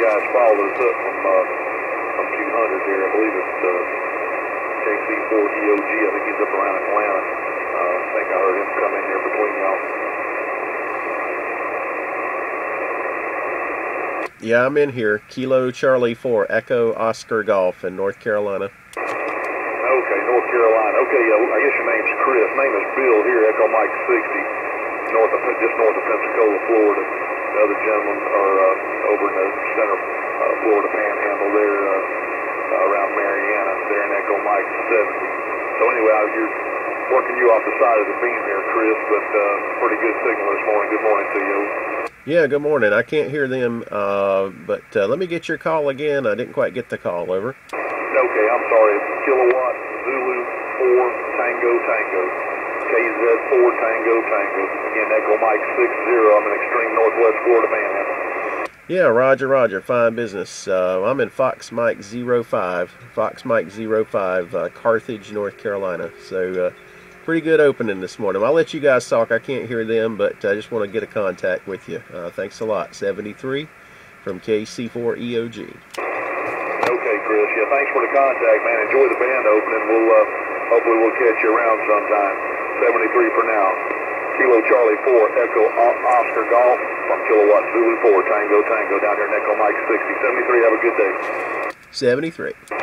guys followed us up from uh, from 200 there. I believe it's uh, KC4 EOG. I think he's up around Atlanta. Uh, I think I heard him come in here between y'all. Yeah, I'm in here. Kilo Charlie 4, Echo Oscar Golf in North Carolina. Okay, North Carolina. Okay, yeah, I guess your name's Chris. Name is Bill here, Echo Mike 60, north of just north of Pensacola, Florida. The other gentlemen are uh, over in the center uh, Florida Panhandle there, uh, uh, around Marianna. They're in Echo Mike 70. So anyway, I- you're working you off the side of the beam there, Chris, but uh, pretty good signal this morning. Good morning to you. Yeah, good morning. I can't hear them, uh, but uh, let me get your call again. I didn't quite get the call. Over. Okay, I'm sorry. Kilowatt Zulu 4 Tango Tango. KZ 4 Tango Tango. Again, Echo Mike 60. I'm in extreme northwest Florida Panhandle. Yeah, Roger, Roger. Fine business. Uh, I'm in Fox Mike 05, Fox Mike 05, uh, Carthage, North Carolina. So, uh, pretty good opening this morning. I'll let you guys talk. I can't hear them, but I just want to get a contact with you. Uh, thanks a lot. 73 from KC4 EOG. Okay, Chris. Yeah, thanks for the contact, man. Enjoy the band opening. We'll uh, hopefully we'll catch you around sometime. 73 for now. Kilo Charlie 4 Echo Oscar Golf from Kilowatt Zulu 4 Tango Tango down here Echo Mike 60. 73. Have a good day. 73.